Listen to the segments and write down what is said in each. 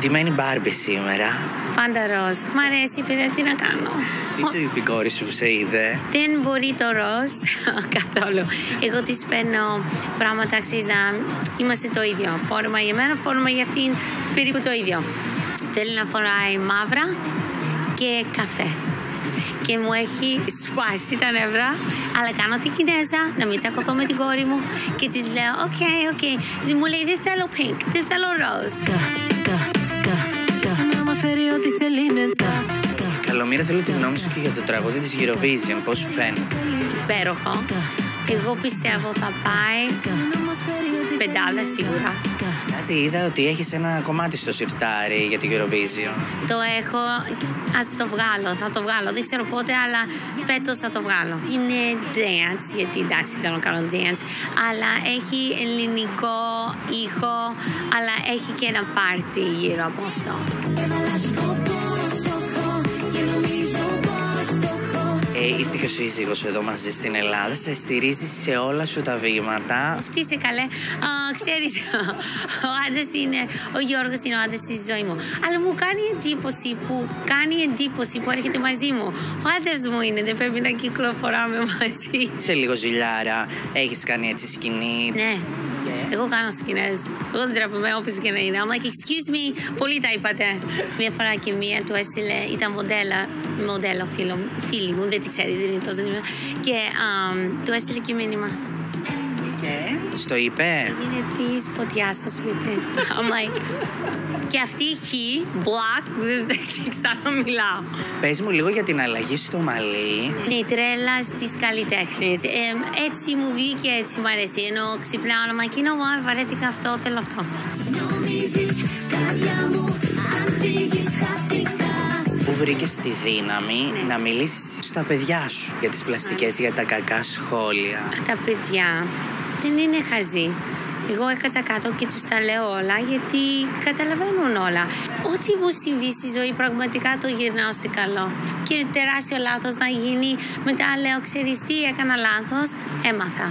Ντυμένη Μπάρμπι σήμερα. Πάντα ροζ. Μ' αρέσει, παιδιά, τι να κάνω. Τι σου είπε η κόρη σου που σε είδε. Δεν μπορεί το ροζ καθόλου. Εγώ της παίρνω πράγματα, ξέρεις να είμαστε το ίδιο. Φόρμα για μένα, φόρμα για αυτήν, περίπου το ίδιο. Θέλει να φοράει μαύρα και καφέ. Και μου έχει σπάσει τα νεύρα, αλλά κάνω την Κινέζα, να μην τσακωθώ με την κόρη μου και της λέω: Οκ, οκ. Μου λέει: Δεν θέλω pink, δεν θέλω ροζ. Καλομοίρα, θέλω τη γνώμη σου και για το τραγούδι της Eurovision. Πώς σου φαίνεται; Υπέροχο. Εγώ πιστεύω θα πάει πεντάδα σίγουρα. Κάτι είδα ότι έχεις ένα κομμάτι στο σιρτάρι για την Eurovision. Το έχω, ας το βγάλω, θα το βγάλω. Δεν ξέρω πότε, αλλά φέτος θα το βγάλω. Είναι dance, γιατί εντάξει δεν να κάνω dance, αλλά έχει ελληνικό ήχο, αλλά έχει και ένα πάρτι γύρω από αυτό. Ήρθε και ο σύζυγος εδώ μαζί στην Ελλάδα. Σε στηρίζει σε όλα σου τα βήματα. Αυτή είσαι καλέ. Α, ξέρεις, ο άντρας είναι, ο Γιώργος είναι ο άντρας τη ζωή μου. Αλλά μου κάνει εντύπωση που κάνει εντύπωση που έρχεται μαζί μου. Ο άντρας μου είναι, δεν πρέπει να κυκλοφοράμε μαζί. Σε λίγο ζηλιάρα, έχεις κάνει έτσι σκηνή. Ναι. Και; Εγώ κάνω σκηνές. Εγώ δεν τρέπομαι όπω και να είναι. I'm like, excuse me, πολύ τα είπατε. Μία φορά και μία του έστειλε, ήταν μοντέλα, μοντέλο φίλο, φίλη μου, δεν τη ξέρεις, δεν είναι τόσο. Και αμ, του έστειλε και μήνυμα. Και; Στο είπε; Είναι της φωτιάς στο σπίτι. I'm like. Και αυτή η χ, black, δεν δεν την ξαναμιλάω. Πες μου λίγο για την αλλαγή στο μαλλί. Είναι η τρέλα στις καλλιτέχνες. έτσι μου βγήκε, έτσι μου αρέσει. Ενώ ξυπνάω να μακίνω, μου βαρέθηκα αυτό, θέλω αυτό. Πού βρήκες τη δύναμη να μιλήσεις στα παιδιά σου για τις πλαστικές, για τα κακά σχόλια. Τα παιδιά δεν είναι χαζοί. Εγώ έκατσα κάτω και τους τα λέω όλα γιατί καταλαβαίνουν όλα. Ό,τι μου συμβεί στη ζωή πραγματικά το γυρνάω σε καλό. Και τεράστιο λάθος να γίνει, μετά λέω ξέρεις τι έκανα λάθος, έμαθα.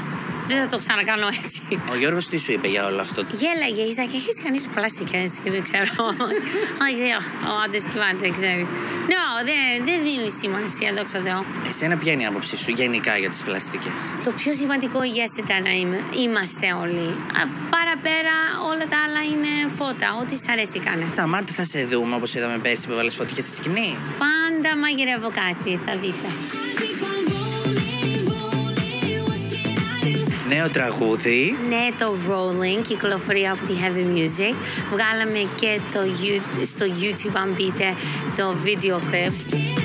Δεν θα το ξανακάνω έτσι. Ο Γιώργος τι σου είπε για όλο αυτό. Γέλαγε, Ισα και έχεις κάνει πλαστικές και δεν ξέρω. Όχι, δεν. Ο άντρε κοιμάται, ξέρεις. Ναι, δεν, δεν δίνεις σημασία, δόξα Θεώ. Εσένα ποια είναι η άποψή σου γενικά για τις πλαστικές; Το πιο σημαντικό υγιαστικά να είμαι, είμαστε όλοι. Α, Παραπέρα όλα τα άλλα είναι φώτα. Ό,τι σ' αρέσει κάνε. Τα μάτια θα σε δούμε όπως είδαμε πέρσι που έβαλε φωτιά στη σκηνή. Πάντα μαγειρεύω κάτι, θα δείτε. Νέο τραγούδι. Ναι, το Rolling κυκλοφορεί από τη Heavy Music. Βγάλαμε και το, You- στο YouTube, αν μπείτε, το βίντεο clip.